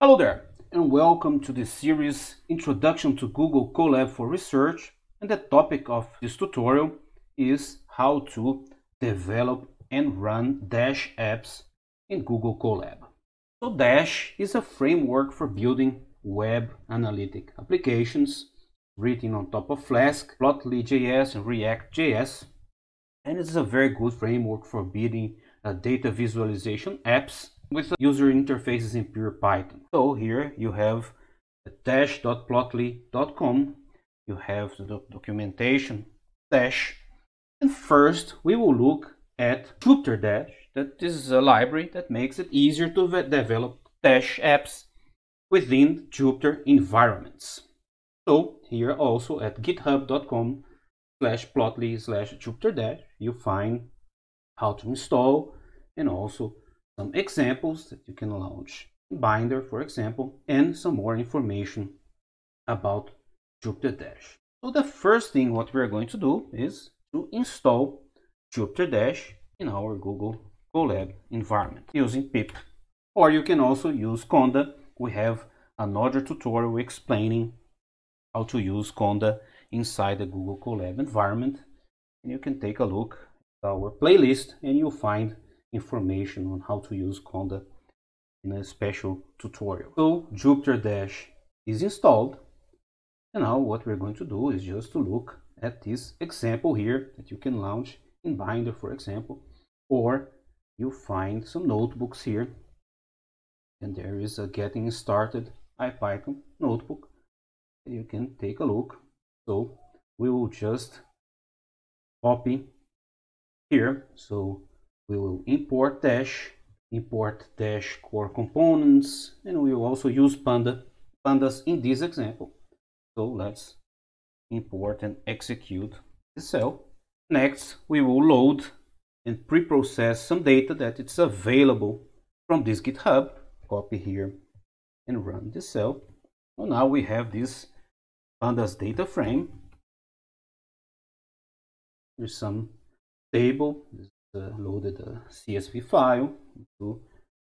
Hello there and welcome to this series Introduction to Google Colab for Research and the topic of this tutorial is how to develop and run Dash apps in Google Colab. So Dash is a framework for building web analytic applications written on top of Flask, Plotly.js and React.js and it's a very good framework for building uh, data visualization apps with user interfaces in pure Python. So here you have dash.plotly.com, you have the documentation dash, and first we will look at Jupyter Dash. That is a library that makes it easier to develop Dash apps within Jupyter environments. So here also at github.com slash plotly slash Jupyter Dash, you find how to install and also some examples that you can launch in Binder, for example, and some more information about Jupyter Dash. So the first thing what we're going to do is to install Jupyter Dash in our Google Colab environment using pip. Or you can also use Conda. We have another tutorial explaining how to use Conda inside the Google Colab environment. And you can take a look at our playlist and you'll find information on how to use Conda in a special tutorial. So Jupyter Dash is installed. And now what we're going to do is just to look at this example here that you can launch in Binder, for example, or you find some notebooks here. And there is a getting started IPython notebook. You can take a look. So we will just copy here. So we will import dash import dash core components and we will also use panda pandas in this example. So let's import and execute the cell. Next we will load and pre-process some data that it's available from this github copy here and run the cell. So now we have this pandas data frame. There's some table uh, loaded a CSV file into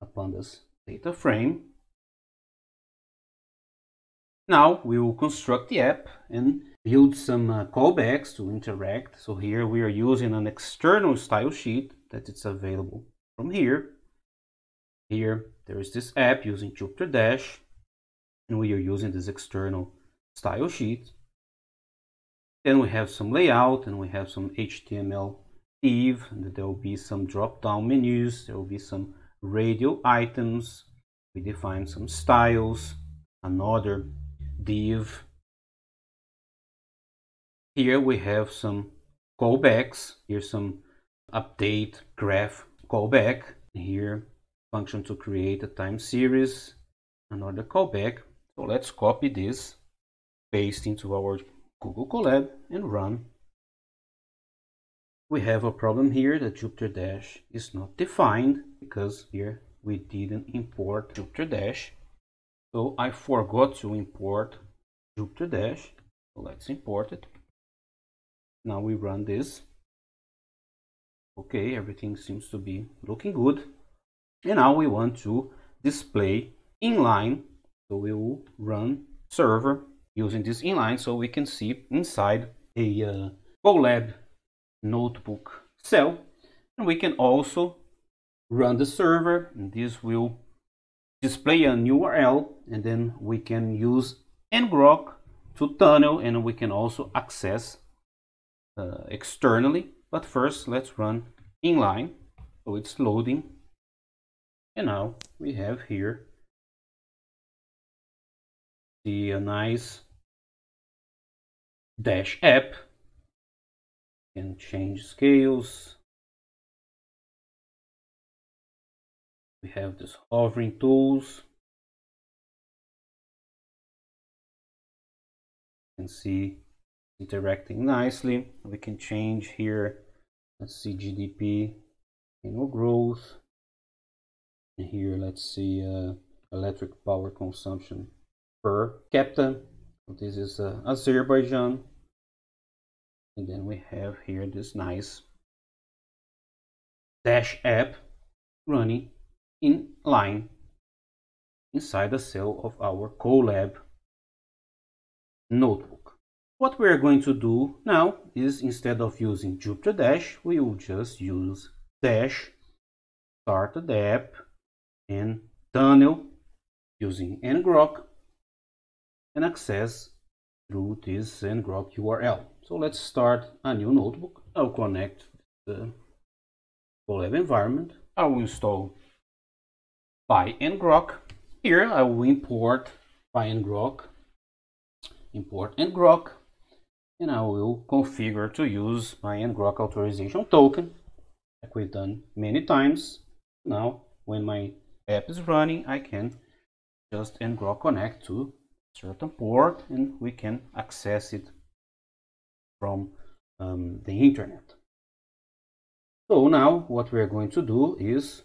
a pandas data frame. Now we will construct the app and build some uh, callbacks to interact. So here we are using an external style sheet that it's available from here. Here there is this app using Jupyter Dash and we are using this external style sheet. Then we have some layout and we have some HTML and there will be some drop down menus there will be some radio items. We define some styles another div. Here we have some callbacks. Here's some update graph callback. Here function to create a time series another callback. So let's copy this paste into our google colab and run we have a problem here that Jupyter Dash is not defined because here we didn't import Jupyter Dash. So I forgot to import Jupyter Dash. So let's import it. Now we run this. Okay, everything seems to be looking good. And now we want to display inline. So we will run server using this inline so we can see inside a uh, Colab notebook cell. And we can also run the server and this will display an URL and then we can use ngrok to tunnel and we can also access uh, externally. But first let's run inline. So it's loading. And now we have here the uh, nice dash app can change scales. We have this hovering tools. You can see interacting nicely. We can change here. Let's see GDP annual growth. And here, let's see uh, electric power consumption per capita. This is uh, Azerbaijan and then we have here this nice dash app running in line inside the cell of our Colab notebook. What we're going to do now is instead of using Jupyter Dash, we will just use Dash, start the app, and tunnel using ngrok and access through this ngrok URL. So let's start a new notebook. I'll connect the Colab environment. I will install PyNgrok. Here I will import PyNgrok, import ngrok, and I will configure to use my ngrok authorization token, like we've done many times. Now, when my app is running, I can just ngrok connect to certain port and we can access it from um, the internet. So now what we're going to do is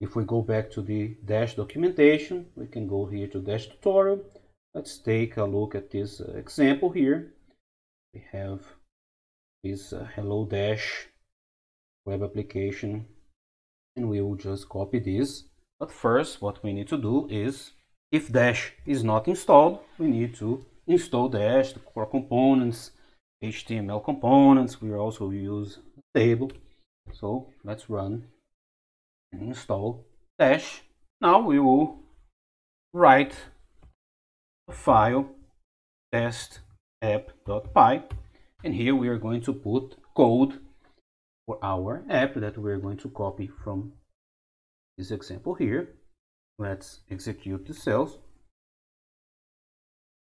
if we go back to the Dash documentation, we can go here to Dash tutorial. Let's take a look at this uh, example here. We have this uh, Hello Dash web application and we will just copy this. But first what we need to do is if Dash is not installed, we need to install Dash, the core components, HTML components. We also use table. So let's run and install Dash. Now we will write a file test app.py and here we are going to put code for our app that we're going to copy from this example here. Let's execute the cells.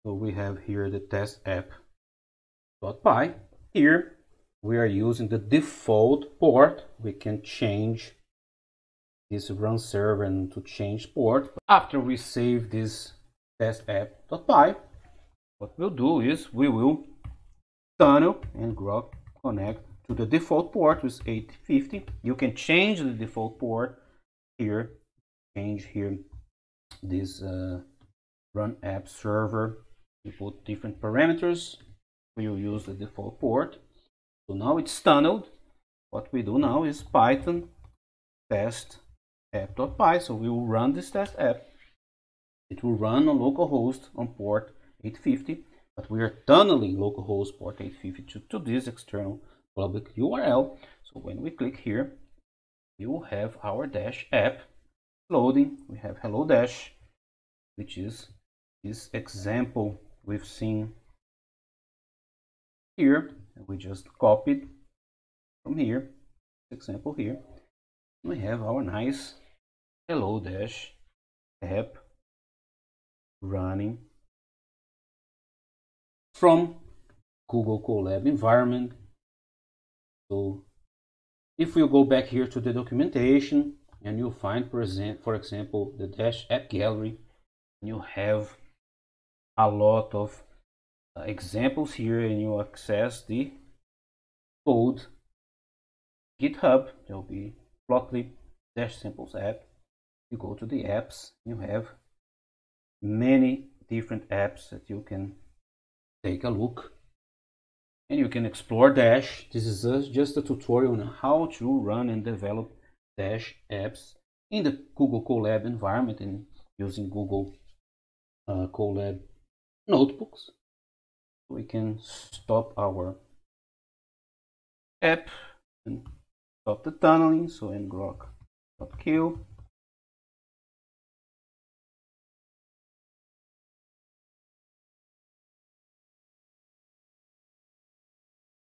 So we have here the test app.py. Here we are using the default port. We can change this run server and to change port. After we save this test app.py, what we'll do is we will tunnel ngrok connect to the default port with 850. You can change the default port here, change here this uh, run app server. You put different parameters. We will use the default port. So now it's tunneled. What we do now is Python test app.py. So we will run this test app. It will run on localhost on port 850, but we are tunneling localhost port 850 to, to this external public URL. So when we click here, you will have our Dash app loading. We have Hello Dash, which is this example we've seen here. We just copied from here, example here. We have our nice Hello Dash app running from Google Colab environment so if you go back here to the documentation and you find present for example, the Dash App Gallery, you have a lot of uh, examples here and you access the code GitHub, there'll be Plotly Dash Samples app. You go to the apps, you have many different apps that you can take a look and you can explore Dash. This is just a tutorial on how to run and develop Dash apps in the Google Colab environment and using Google uh, Colab notebooks. We can stop our app and stop the tunneling. So ngrok.kill